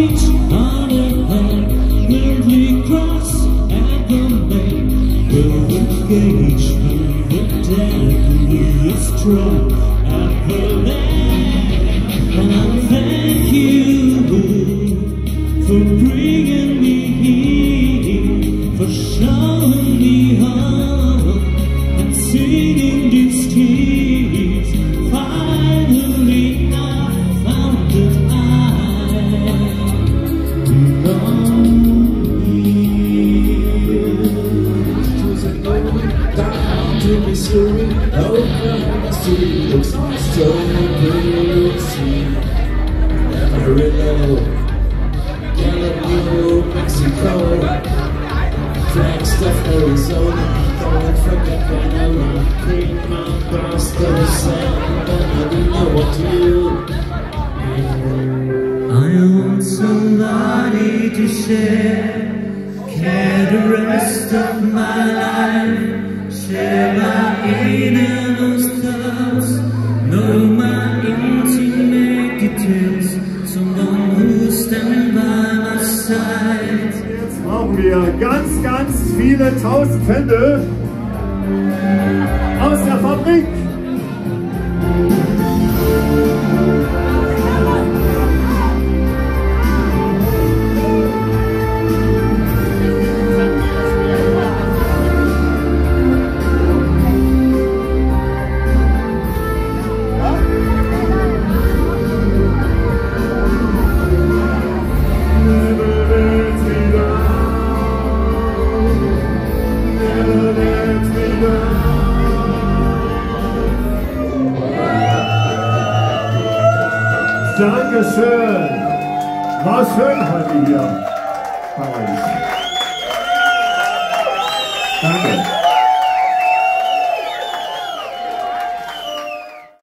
on a head will we cross at the main will engage in the deadliest trap at the land and thank you for bringing me here for showing me singing City looks so pretty. Amarillo, Galileo, Mexico, Flagstaff, Arizona, don't forget Panama, Fremont, Barstow, San Bernardino, what to you? I want somebody to share, care the rest of my life, share my stand by my side. Jetzt brauchen wir ganz, ganz viele tausend Hände aus der Fabrik. Dankeschön. War schön heute hier bei euch. Danke.